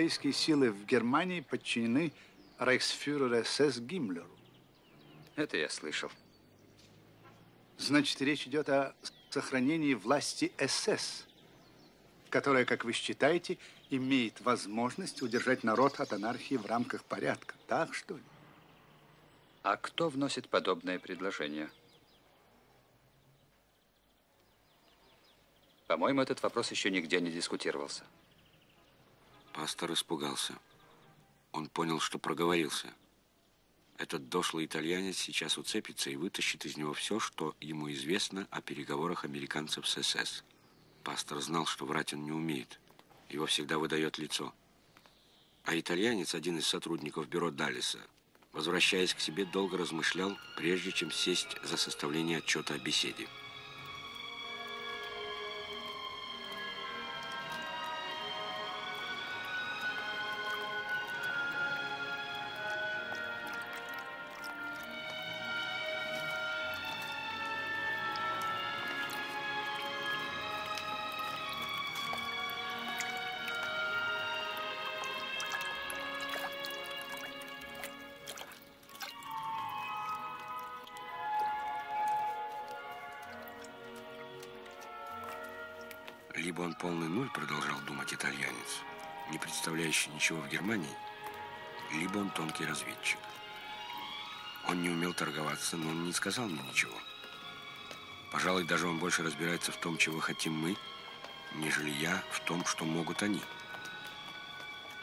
Антиамериканские силы в Германии подчинены рейхсфюреру СС Гиммлеру. Это я слышал. Значит, речь идет о сохранении власти СС, которая, как вы считаете, имеет возможность удержать народ от анархии в рамках порядка. Так, что ли? А кто вносит подобное предложение? По-моему, этот вопрос еще нигде не дискутировался. Пастор испугался. Он понял, что проговорился. Этот дошлый итальянец сейчас уцепится и вытащит из него все, что ему известно о переговорах американцев с СС. Пастор знал, что врать он не умеет. Его всегда выдает лицо. А итальянец, один из сотрудников бюро Даллиса, возвращаясь к себе, долго размышлял, прежде чем сесть за составление отчета о беседе. Либо он полный нуль, продолжал думать итальянец, не представляющий ничего в Германии, либо он тонкий разведчик. Он не умел торговаться, но он не сказал мне ничего. Пожалуй, даже он больше разбирается в том, чего хотим мы, нежели я в том, что могут они.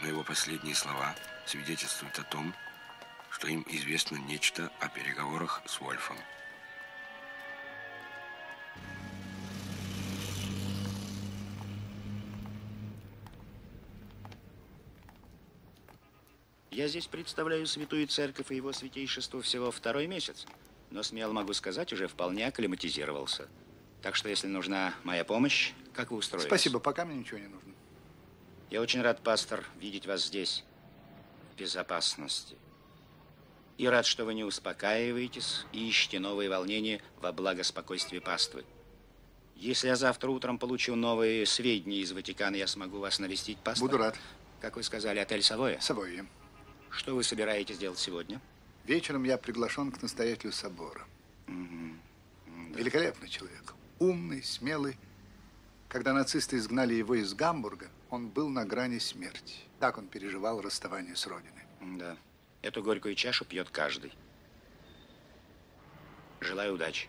Но его последние слова свидетельствуют о том, что им известно нечто о переговорах с Вольфом. Я здесь представляю Святую Церковь и его святейшество всего второй месяц, но смело могу сказать, уже вполне акклиматизировался. Так что, если нужна моя помощь, как вы устроились? Спасибо, пока мне ничего не нужно. Я очень рад, пастор, видеть вас здесь, в безопасности. И рад, что вы не успокаиваетесь и ищете новые волнения во благо спокойствия паствы. Если я завтра утром получу новые сведения из Ватикана, я смогу вас навестить, пастор? Буду рад. Как вы сказали, отель Савоя? Савойя. Что вы собираетесь делать сегодня? Вечером я приглашен к настоятелю собора. Угу. Да. Великолепный человек. Умный, смелый. Когда нацисты изгнали его из Гамбурга, он был на грани смерти. Так он переживал расставание с родиной. Да. Эту горькую чашу пьет каждый. Желаю удачи.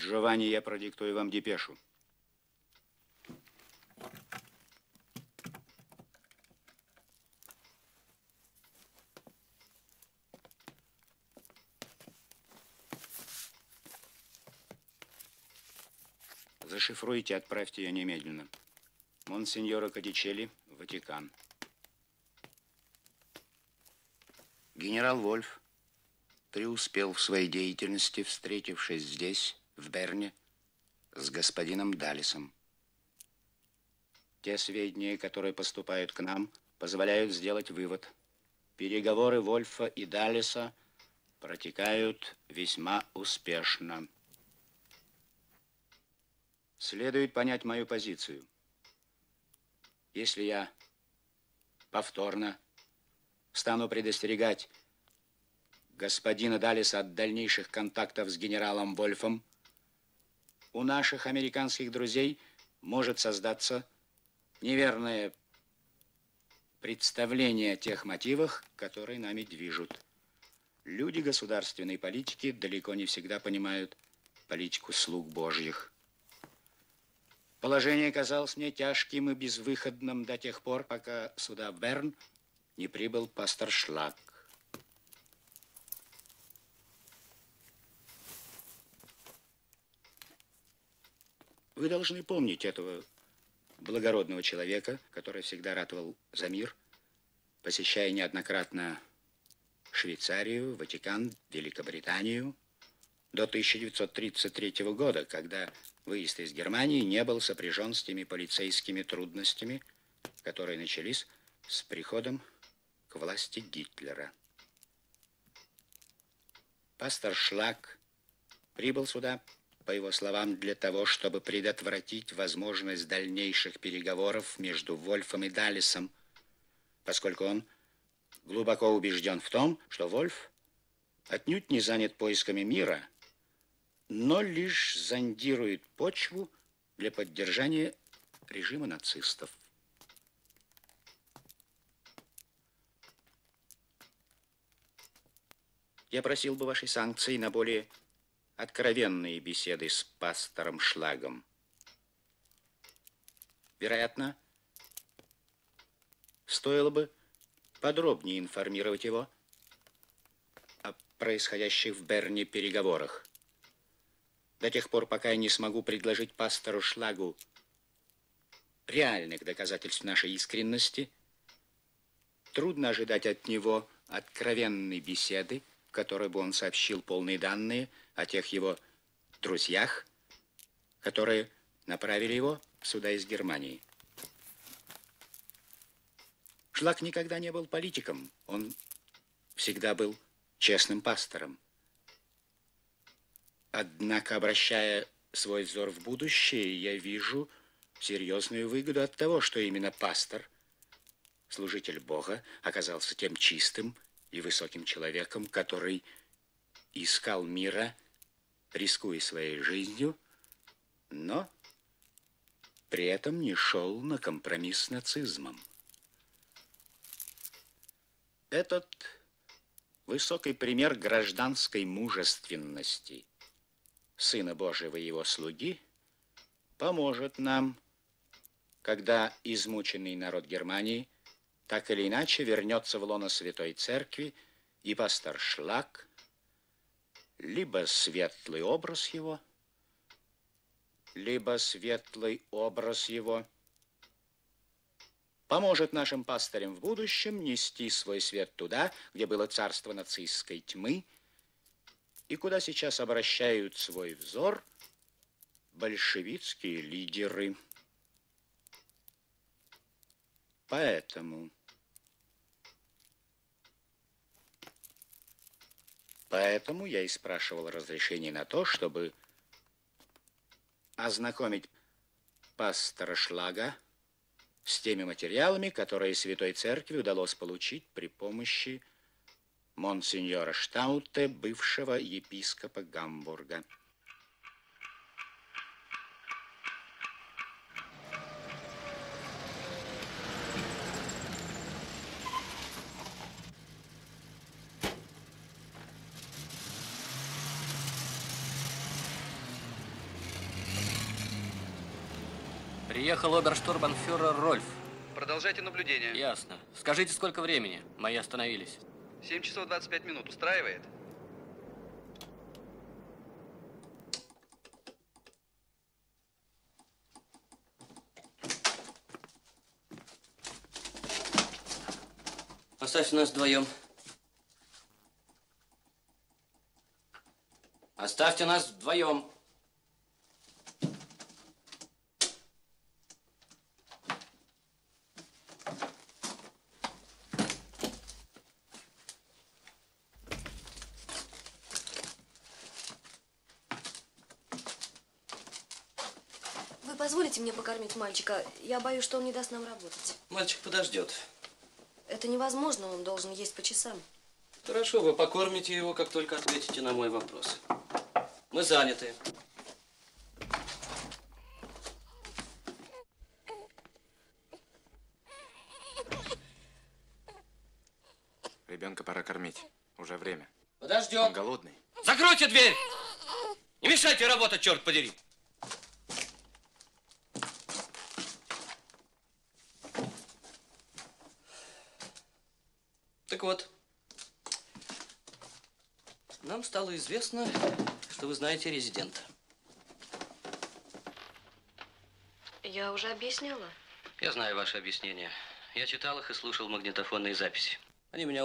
Джованни, я продиктую вам депешу. Зашифруйте, отправьте ее немедленно. Монсеньора Кадичелли, Ватикан. Генерал Вольф преуспел в своей деятельности, встретившись здесь, в Берне с господином Далисом. Те сведения, которые поступают к нам, позволяют сделать вывод. Переговоры Вольфа и Далиса протекают весьма успешно. Следует понять мою позицию. Если я повторно стану предостерегать господина Далиса от дальнейших контактов с генералом Вольфом, у наших американских друзей может создаться неверное представление о тех мотивах, которые нами движут. Люди государственной политики далеко не всегда понимают политику слуг Божьих. Положение казалось мне тяжким и безвыходным до тех пор, пока сюда, в Берн, не прибыл пастор Шлак. Вы должны помнить этого благородного человека, который всегда ратовал за мир посещая неоднократно Швейцарию, Ватикан, Великобританию до 1933 года, когда выезд из Германии не был сопряжен с теми полицейскими трудностями, которые начались с приходом к власти Гитлера. Пастор Шлак прибыл сюда, по его словам, для того, чтобы предотвратить возможность дальнейших переговоров между Вольфом и Даллисом, поскольку он глубоко убежден в том, что Вольф отнюдь не занят поисками мира, но лишь зондирует почву для поддержания режима нацистов. Я просил бы вашей санкции на более откровенные беседы с пастором Шлагом. Вероятно, стоило бы подробнее информировать его о происходящих в Берне переговорах. До тех пор, пока я не смогу предложить пастору Шлагу реальных доказательств нашей искренности, трудно ожидать от него откровенной беседы, в которой бы он сообщил полные данные о тех его друзьях, которые направили его сюда из Германии. Шлак никогда не был политиком. Он всегда был честным пастором. Однако, обращая свой взор в будущее, я вижу серьезную выгоду от того, что именно пастор, служитель Бога, оказался тем чистым и высоким человеком, который искал мира, рискуя своей жизнью, но при этом не шел на компромисс с нацизмом. Этот высокий пример гражданской мужественности Сына Божьего и его слуги поможет нам, когда измученный народ Германии так или иначе вернется в лоно Святой Церкви, и пастор Шлак, либо светлый образ его, либо светлый образ его – поможет нашим пастырям в будущем нести свой свет туда, где было царство нацистской тьмы, и куда сейчас обращают свой взор большевистские лидеры. Поэтому... Поэтому я и спрашивал разрешение на то, чтобы ознакомить пастора Шлага с теми материалами, которые Святой Церкви удалось получить при помощи монсеньора Штауте, бывшего епископа Гамбурга. Приехал оберштурманфюрер Рольф. Продолжайте наблюдение. Ясно. Скажите, сколько времени? Мои остановились. 7 часов 25 минут. Устраивает? Оставьте нас вдвоем. Оставьте нас вдвоем. Позволите мне покормить мальчика? Я боюсь, что он не даст нам работать. Мальчик подождет. Это невозможно, он должен есть по часам. Хорошо, вы покормите его, как только ответите на мой вопрос. Мы заняты. Ребенка пора кормить. Уже время. Подождем. Он голодный. Закройте дверь! Не мешайте работать, черт подери! Так вот, нам стало известно, что вы знаете резидента. Я уже объясняла. Я знаю ваше объяснение. Я читал их и слушал магнитофонные записи. Они меня